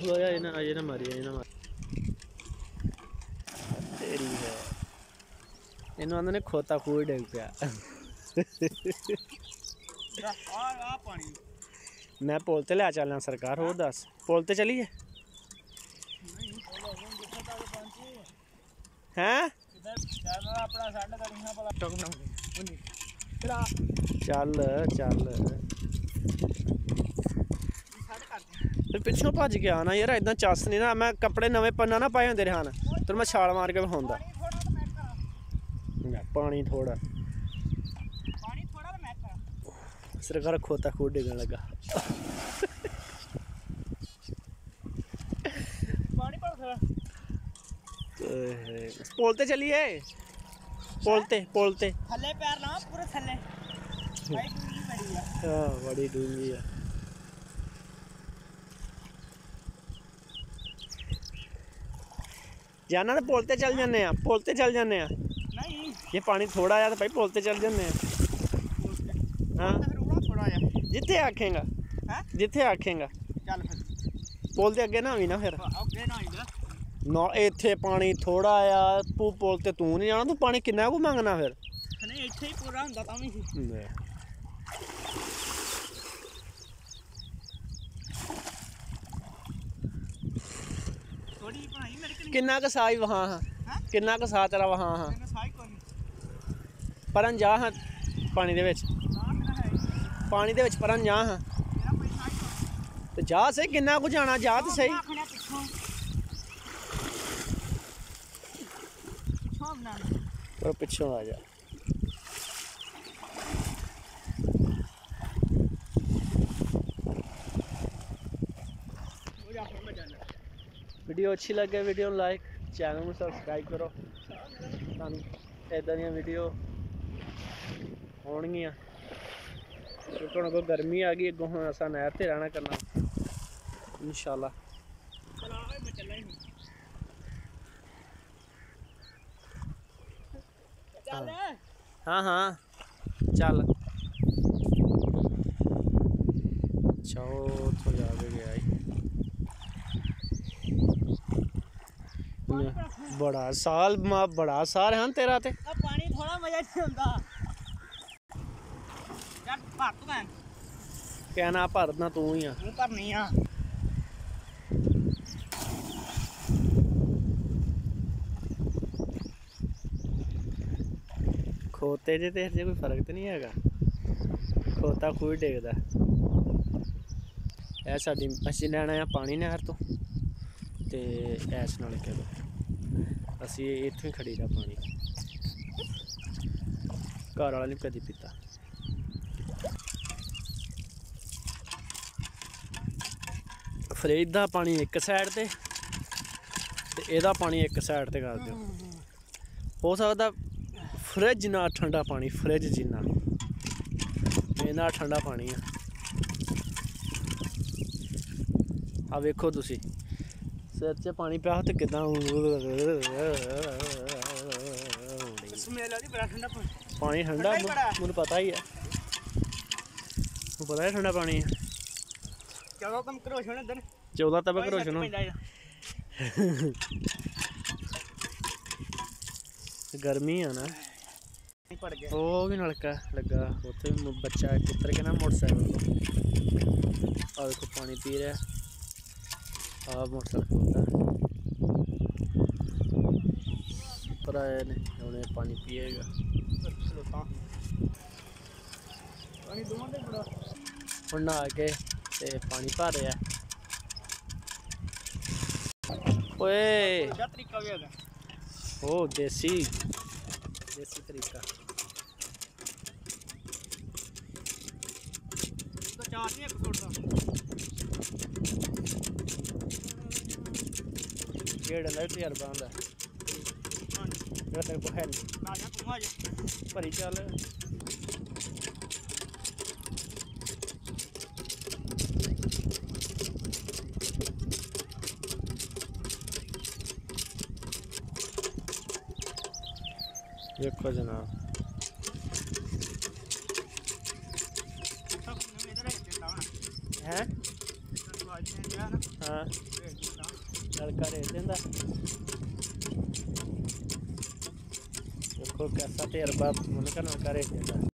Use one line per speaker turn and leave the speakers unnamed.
ਹੋਇਆ ਇਹ ਨਾ ਅਜੇ ਨਾ ਮਾਰੀ ਅਜੇ ਨਾ ਮਾਰੀ ਤੇਰੀ ਹੈ ਇਹਨੂੰ ਆਂਦੇ ਨੇ ਖੋਤਾ ਖੂਹ ਹੀ ਡਿੱਗ ਪਿਆ
ਆ ਆ ਪਾਣੀ
ਮੈਂ ਪੁਲ ਤੇ ਲਿਆ ਚੱਲਣਾ ਸਰਕਾਰ ਹੋਰ ਦੱਸ ਪੁਲ ਤੇ ਚਲੀਏ ਹੈਂ
ਚੱਲ ਆਪਣਾ ਸਾਡਾ ਕਰੀਆਂ ਭਲਾ ਟੋਕ ਬਣਾਉਂਦੇ ਉਨੀ ਤੇਰਾ
ਚੱਲ ਚੱਲ
ਛੱਡ ਕਰਦੇ
ਫਿਰ ਪਿੱਛੋਂ ਭੱਜ ਕੇ ਆਣਾ ਯਾਰ ਇਦਾਂ ਚੱਸ ਨਹੀਂ ਨਾ ਮੈਂ ਕੱਪੜੇ ਨਵੇਂ ਪੰਨਾ ਨਾ ਪਾਏ ਹੁੰਦੇ ਰਹਿਣ ਤੈਨੂੰ ਮੈਂ ਛਾਲ ਮਾਰ ਕੇ ਵਿਖਾਉਂਦਾ।
ਪਾਣੀ ਥੋੜਾ ਤਾਂ
ਪਾਣੀ ਥੋੜਾ
ਤਾਂ ਮੈਂ ਕਰਾਂ।
ਸਰਕਾਰ ਖੋਤਾ ਖੂਹ ਡਿੱਗਣ ਲੱਗਾ।
ਪਾਣੀ ਭਰ ਥੋੜਾ
ਪੁਲ ਤੇ ਚਲੀਏ। ਪੁਲ ਤੇ ਪੁਲ ਤੇ।
ਥੱਲੇ ਪੈਰ ਲਾਵਾਂ ਪੂਰੇ ਥੱਲੇ। ਭਾਈ ਪੂਰੀ ਬੜੀ ਆ
ਹਾਂ ਬੜੀ ਡੂੰਗੀ ਆ। ਜਾਨਾ ਤਾਂ ਪੁਲ ਤੇ ਚੱਲ ਜੰਨੇ ਆ ਪੁਲ ਤੇ ਚੱਲ ਜੰਨੇ ਆ।
ਨਹੀਂ।
ਜੇ ਪਾਣੀ ਥੋੜਾ ਆ ਤਾਂ ਭਾਈ ਪੁਲ ਤੇ ਚੱਲ ਜੰਨੇ ਆ। ਹਾਂ।
ਥੋੜਾ
ਜਿੱਥੇ ਆਖੇਗਾ।
ਹੈ?
ਜਿੱਥੇ ਆਖੇਗਾ।
ਚੱਲ ਫਿਰ।
ਪੁਲ ਦੇ ਅੱਗੇ ਨਾ ਵੀ ਨਾ ਫਿਰ।
ਅੱਗੇ ਨਾ ਆਈਦਾ
ਨਾ ਇੱਥੇ ਪਾਣੀ ਥੋੜਾ ਆ ਤੂੰ ਪੁਲ ਤੇ ਤੂੰ ਨਹੀਂ ਜਾਣਾ ਤੂੰ ਪਾਣੀ ਕਿੰਨਾ ਕੁ ਮੰਗਣਾ ਫਿਰ?
ਨਹੀਂ ਇੱਥੇ ਹੀ ਪੂਰਾ ਹੁੰਦਾ ਤਾਂ ਵੀ।
ਲੈ।
ਥੋੜੀ ਬਣਾਈ ਮੇਰੇ ਕਿ
ਕਿੰਨਾ ਕੁ ਸਾਈ ਵਹਾਂ ਹਾਂ? ਕਿੰਨਾ ਕੁ ਸਾ ਤੇਰਾ ਵਹਾਂ ਹਾਂ
ਮੈਨੂੰ ਸਾਈ ਕੋਈ ਨਹੀਂ
ਪਰਨ ਜਾ ਹਾਂ ਪਾਣੀ ਦੇ ਵਿੱਚ
ਨਾ ਮੇਰਾ ਹੈ ਹੀ।
ਪਾਣੀ ਦੇ ਵਿੱਚ ਪਰਨ ਜਾ ਹਾਂ
ਮੇਰਾ ਕੋਈ ਸਾਈ ਕੋਈ ਨਹੀਂ।
ਤੇ ਜਾ ਸੇ ਕਿੰਨਾ ਕੁ ਜਾਣਾ ਜਾ ਤੇ ਸਹੀ
ਮੈਂ ਆਖਣਾ ਪਿੱਛੋਂ ਪਿੱਛੋਂ ਬਣਾ
ਪਰ ਪਿੱਛੋਂ ਆ ਜਾ
ਉਹ ਜਾ ਫਿਰ ਮੈਂ ਜਾਣਾ
ਵੀਡੀਓ ਅੱਛੀ ਲੱਗੇ, ਵੀਡੀਓ ਨੂੰ ਲਾਈਕ ਚੈਨਲ ਨੂੰ ਸਬਸਕ੍ਰਾਈਬ ਕਰੋ। ਤੁਹਾਨੂੰ ਇਦਾਂ ਦੀਆਂ ਵੀਡੀਓ ਹੋਣਗੀਆਂ ਕਿਉਂਕਿ ਹੁਣ ਕੋਈ ਗਰਮੀ ਆ ਗਈ, ਅੱਗੋਂ ਹੁਣ ਅਸਾਂ ਨਹਿਰ ਤੇ ਰਹਿਣਾ ਕਰਨਾ। ਇਨਸ਼ਾਅੱਲਾ।
ਹਾਂ
ਹਾਂ। ਚੱਲ। ਚਾਓ ਤੋਂ ਜਾ ਬੜਾ ਸਾਲ ਮਾ ਬੜਾ ਸਾਲ ਹਨ ਤੇਰਾ ਤੇ।
ਆ ਪਾਣੀ ਥੋੜਾ ਮਜ਼ਾ ਨਹੀਂ ਹੁੰਦਾ ਯਾਰ ਭਰ ਤੂੰ ਮੈਂ
ਕਹਿਣਾ ਭਰਨਾ ਤੂੰ ਹੀ ਆ।
ਮੂੰਹ ਭਰਨੀ ਆ।
ਖੋਤੇ ਜੇ ਤੇ ਜੇ ਕੋਈ ਫ਼ਰਕ ਤੇ ਨਹੀਂ ਹੈਗਾ। ਖੋਤਾ ਖੂਹ ਡੇਗਦਾ। ਇਹ ਸਾਡੀ ਅਸੀਂ ਲੈਣਾ ਆ ਪਾਣੀ ਨਹਿਰ ਤੋਂ। ਤੇ ਐਸ ਨਾਲ ਕੇ ਅਸੀਂ ਇੱਥੋਂ ਹੀ ਖੜੀ ਦਾ ਪਾਣੀ। ਘਰ ਵਾਲਾ ਨਹੀਂ ਕਦੀ ਪੀਤਾ। ਫਰਿੱਜ ਦਾ ਪਾਣੀ ਇੱਕ ਸਾਈਡ ਤੇ ਤੇ ਇਹਦਾ ਪਾਣੀ ਇੱਕ ਸਾਈਡ ਤੇ ਕਰ ਦਿਓ। ਹੋ ਸਕਦਾ ਫਰਿੱਜ ਨਾਲ ਠੰਡਾ ਪਾਣੀ, ਫਰਿੱਜ ਜਿੰਨਾ। ਇਹਨਾਂ ਠੰਡਾ ਪਾਣੀ ਆ। ਆ ਵੇਖੋ ਤੁਸੀਂ। ਸਿਰ 'ਚ ਪਾਣੀ ਪਿਆ ਤੇ ਕਿਦਾਂ
ਸਮੈਲ ਆਦੀ ਬੜਾ ਠੰਡਾ ਪਾਣੀ।
ਠੰਡਾ
ਹੀ।
ਮੈਨੂੰ ਪਤਾ ਹੀ ਆ। ਮੈਨੂੰ ਪਤਾ ਹੈ ਠੰਡਾ ਪਾਣੀ ਆ।
ਚਲੋ ਕੰਮ ਕਰੋ ਦਿਨ
14 ਤਬਕ ਰੋਸ਼ਨ ਗਰਮੀ ਆ ਨਾ। ਉਹ ਵੀ ਨਲਕਾ ਲੱਗਾ। ਉੱਥੇ ਬੱਚਾ ਕਿੱਤਰ ਕੇ ਨਾ ਮੋਟਰਸਾਈਕਲ ਤੋਂ। ਆ ਵੇਖੋ ਪਾਣੀ ਪੀ ਰਿਹਾ। ਆ ਮੋਟਰਸਾਈਕਲ ਹੁੰਦਾ ਪਰ ਆਏ ਨੇ ਉਹਨੇ ਪਾਣੀ ਪੀਏਗਾ
ਖਲੋਤਾ ਪਾਣੀ ਦੋਵਾਂ ਦੇ ਬੜਾ
ਹੁਣ ਨਹਾ ਕੇ ਤੇ ਪਾਣੀ ਭਰ ਰਿਹਾ ਓਏ
ਦੂਜਾ ਤਰੀਕਾ ਵੀ ਹੈਗਾ
ਉਹ ਦੇਸੀ ਦੇਸੀ ਤਰੀਕਾ
ਤਾਂ ਚਾਰ ਨਹੀਂ ਇੱਕ ਛੋੜਦਾ
ਜਿਹੜਾ ਨਾ ਤਜਰਬਾ ਹੁੰਦਾ ਜਿਹੜਾ ਤੇਰੇ ਕੋਲ ਹੈ ਨਹੀਂ।
ਨਾ ਜਾ ਤੂੰ ਆ ਜਾ
ਭਰੀ ਚੱਲ ਵੇਖੋ ਜਨਾਬ
ਹੈ।
ਹੈ ਨਲਕਾ ਰੇਤ ਦਿੰਦਾ ਦੇਖੋ ਕਿਹਦਾ ਤਜਰਬਾ ਮੁਨਕਾ ਨਲਕਾ ਰੇਤ ਦਿੰਦਾ